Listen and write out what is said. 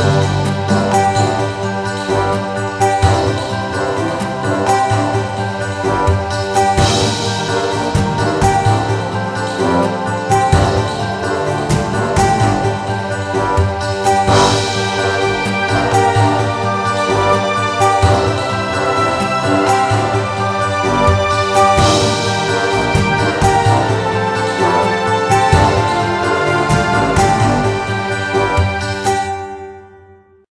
love.